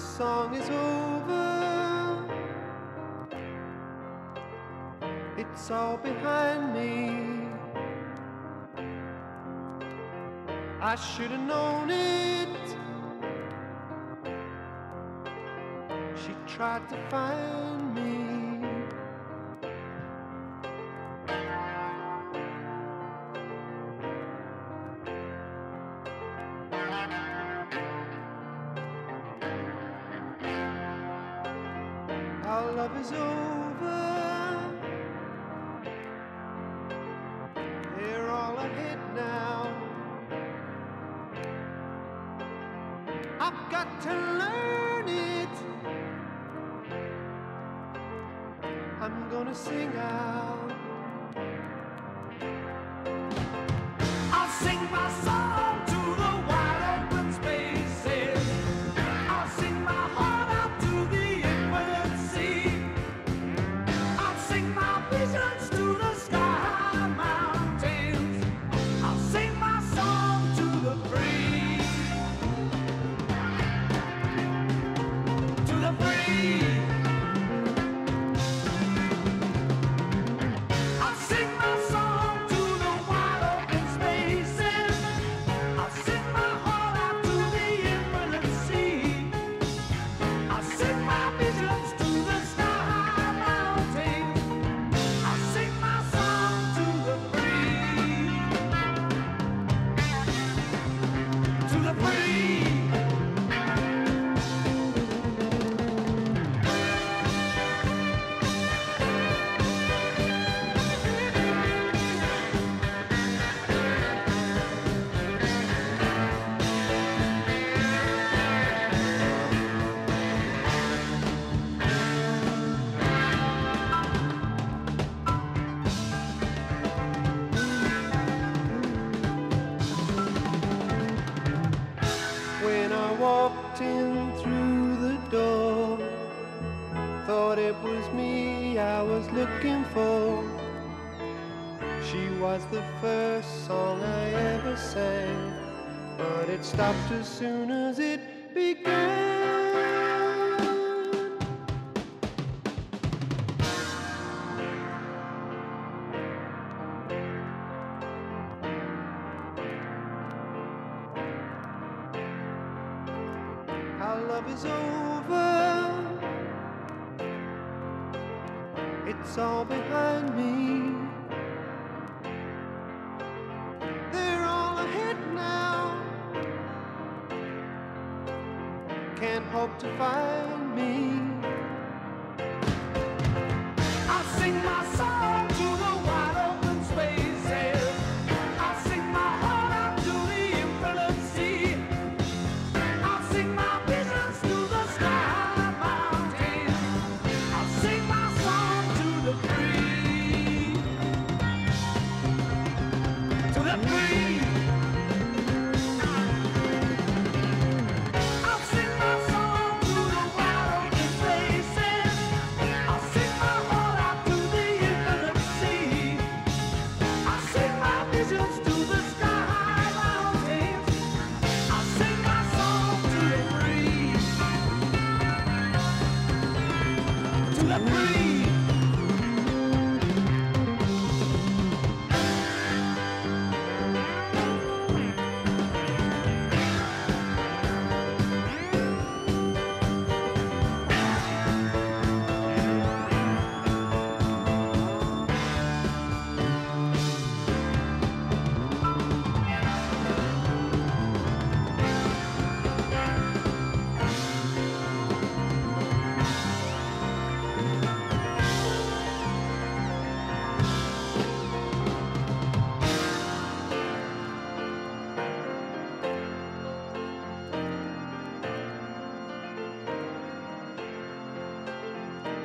song is over. It's all behind me. I should have known it. She tried to find me. Our love is over. They're all ahead now. I've got to learn it. I'm gonna sing out. Walked in through the door, thought it was me I was looking for. She was the first song I ever sang, but it stopped as soon as it began. Our love is over. It's all behind me. They're all ahead now. Can't hope to find me. I'll sing my the free.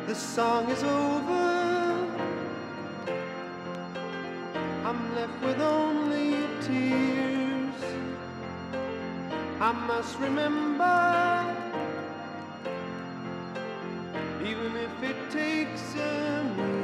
The song is over. I'm left with only tears. I must remember, even if it takes a